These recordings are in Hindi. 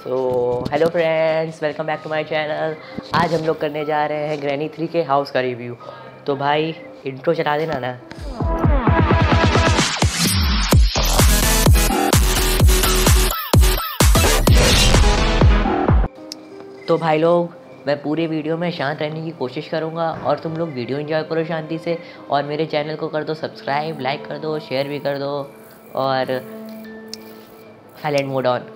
So hello friends welcome back to my channel आज हम लोग करने जा रहे हैं ग्रैनी थ्री के हाउस का रिव्यू तो भाई इंट्रो चला देना ना। तो भाई लोग, मैं पूरे वीडियो में शांत रहने की कोशिश करूँगा और तुम लोग वीडियो एंजॉय करो शांति से और मेरे चैनल को कर दो सब्सक्राइब लाइक कर दो शेयर भी कर दो और silent mode on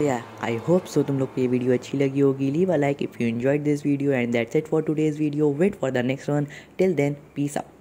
i hope so. तुम लोग को ये वीडियो अच्छी लगी होगी। Leave a like if you enjoyed this video and that's it for today's video wait for the next one till then peace out